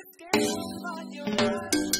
esqueço, só de olhar.